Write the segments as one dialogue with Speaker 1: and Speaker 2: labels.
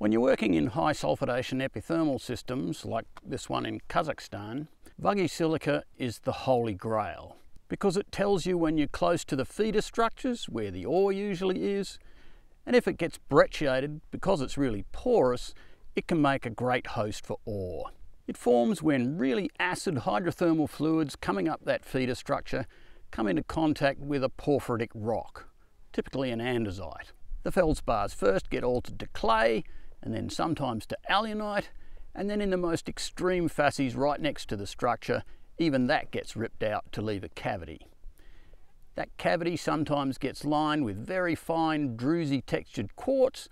Speaker 1: When you're working in high sulfidation epithermal systems like this one in Kazakhstan, Vuggy silica is the holy grail because it tells you when you're close to the feeder structures where the ore usually is and if it gets brecciated because it's really porous it can make a great host for ore. It forms when really acid hydrothermal fluids coming up that feeder structure come into contact with a porphyritic rock, typically an andesite. The feldspars first get altered to clay and then sometimes to alunite and then in the most extreme facies right next to the structure even that gets ripped out to leave a cavity. That cavity sometimes gets lined with very fine druzy textured quartz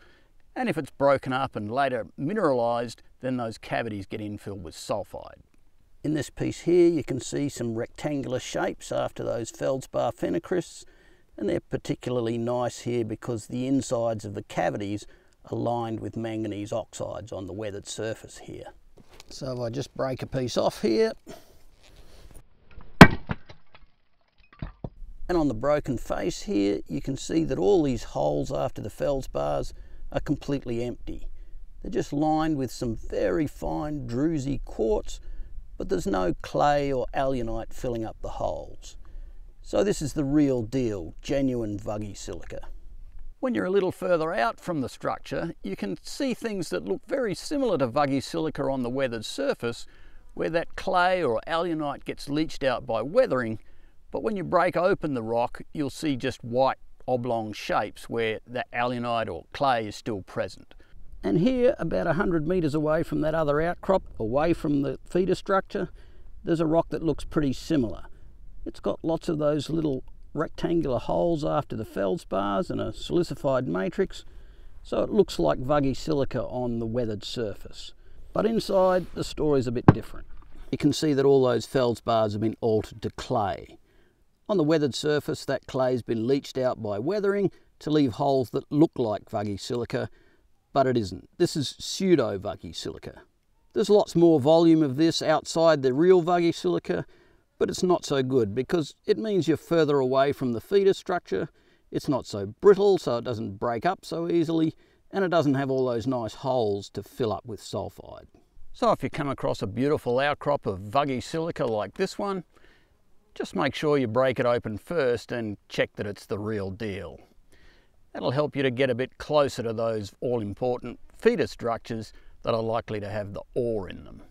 Speaker 1: and if it's broken up and later mineralized, then those cavities get infilled with sulphide. In this piece here, you can see some rectangular shapes after those feldspar phenocrysts, and they're particularly nice here because the insides of the cavities are lined with manganese oxides on the weathered surface here. So if I just break a piece off here, and on the broken face here, you can see that all these holes after the feldspars are completely empty. They're just lined with some very fine druzy quartz, but there's no clay or alunite filling up the holes. So this is the real deal, genuine Vuggy silica. When you're a little further out from the structure, you can see things that look very similar to Vuggy silica on the weathered surface, where that clay or alunite gets leached out by weathering, but when you break open the rock, you'll see just white oblong shapes where that alunite or clay is still present. And here, about 100 metres away from that other outcrop, away from the feeder structure, there's a rock that looks pretty similar. It's got lots of those little rectangular holes after the feldspars and a silicified matrix, so it looks like vuggy silica on the weathered surface. But inside, the story's a bit different. You can see that all those feldspars have been altered to clay. On the weathered surface, that clay's been leached out by weathering to leave holes that look like vuggy silica, but it isn't. This is pseudo vuggy silica. There's lots more volume of this outside the real vuggy silica, but it's not so good because it means you're further away from the feeder structure, it's not so brittle so it doesn't break up so easily, and it doesn't have all those nice holes to fill up with sulfide. So if you come across a beautiful outcrop of vuggy silica like this one, just make sure you break it open first and check that it's the real deal. That'll help you to get a bit closer to those all-important feeder structures that are likely to have the ore in them.